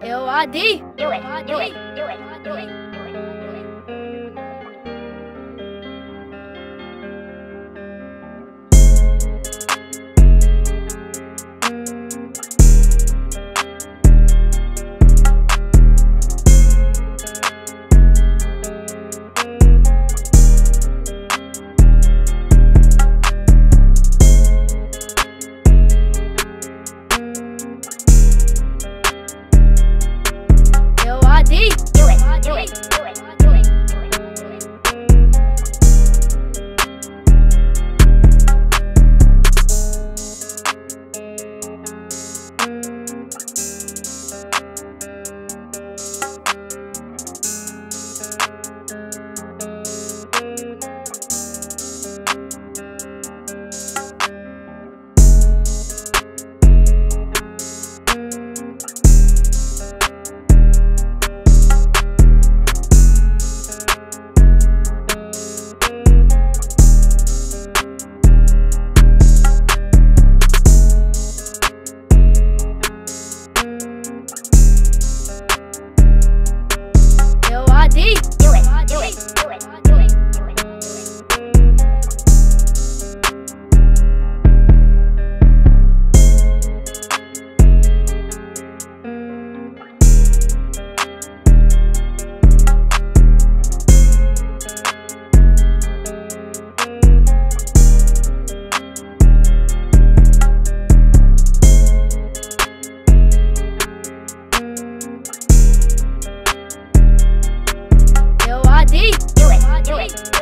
L-I-D. Do it. Do it. Do it. Do it. Do it. Do it.